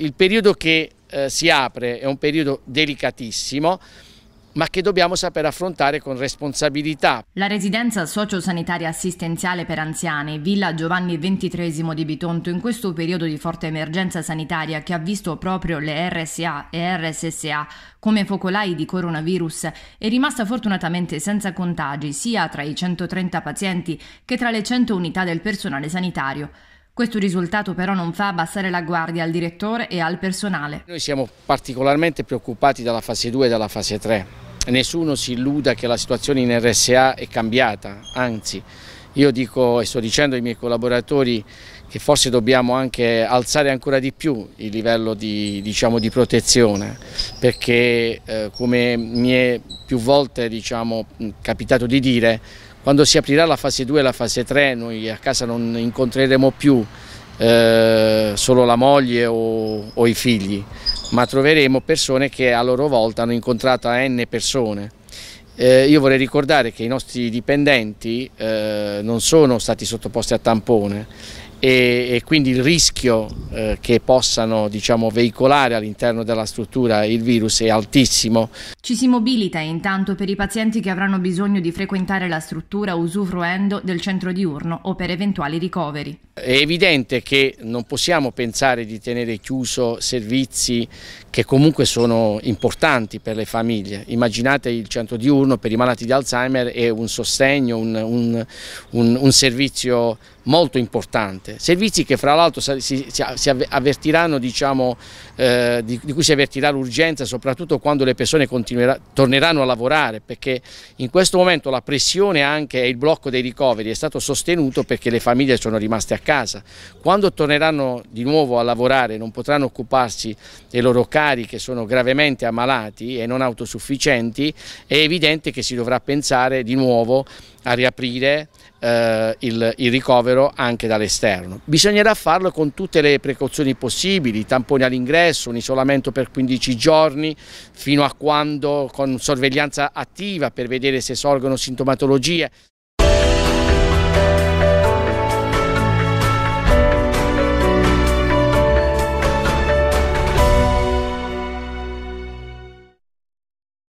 il periodo che eh, si apre è un periodo delicatissimo ma che dobbiamo saper affrontare con responsabilità. La residenza sociosanitaria assistenziale per anziani Villa Giovanni XXIII di Bitonto in questo periodo di forte emergenza sanitaria che ha visto proprio le RSA e RSSA come focolai di coronavirus è rimasta fortunatamente senza contagi sia tra i 130 pazienti che tra le 100 unità del personale sanitario. Questo risultato però non fa abbassare la guardia al direttore e al personale. Noi siamo particolarmente preoccupati dalla fase 2 e dalla fase 3. Nessuno si illuda che la situazione in RSA è cambiata, anzi io dico e sto dicendo ai miei collaboratori che forse dobbiamo anche alzare ancora di più il livello di, diciamo, di protezione perché eh, come mi è più volte diciamo, capitato di dire quando si aprirà la fase 2 e la fase 3 noi a casa non incontreremo più eh, solo la moglie o, o i figli, ma troveremo persone che a loro volta hanno incontrato N persone. Eh, io vorrei ricordare che i nostri dipendenti eh, non sono stati sottoposti a tampone e, e quindi il rischio eh, che possano diciamo, veicolare all'interno della struttura il virus è altissimo. Ci si mobilita intanto per i pazienti che avranno bisogno di frequentare la struttura usufruendo del centro diurno o per eventuali ricoveri. È evidente che non possiamo pensare di tenere chiuso servizi che comunque sono importanti per le famiglie. Immaginate il centro diurno per i malati di Alzheimer è un sostegno, un, un, un, un servizio molto importante, servizi che fra l'altro si, avvertiranno, diciamo, eh, di, di, cui si avvertirà l'urgenza soprattutto quando le persone torneranno a lavorare perché in questo momento la pressione anche e il blocco dei ricoveri è stato sostenuto perché le famiglie sono rimaste a casa, quando torneranno di nuovo a lavorare non potranno occuparsi dei loro cari che sono gravemente ammalati e non autosufficienti, è evidente che si dovrà pensare di nuovo a riaprire eh, il, il, ricovero anche dall'esterno. Bisognerà farlo con tutte le precauzioni possibili, tamponi all'ingresso, un isolamento per 15 giorni, fino a quando con sorveglianza attiva per vedere se sorgono sintomatologie.